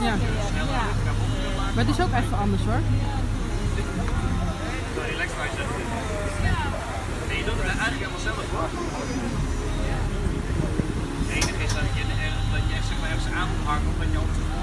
Ja. Maar het is ook even anders hoor. Nee, je doet het eigenlijk helemaal zelf hoor. Het enige is dat je, dat echt ergens aan moet hangen omdat je anders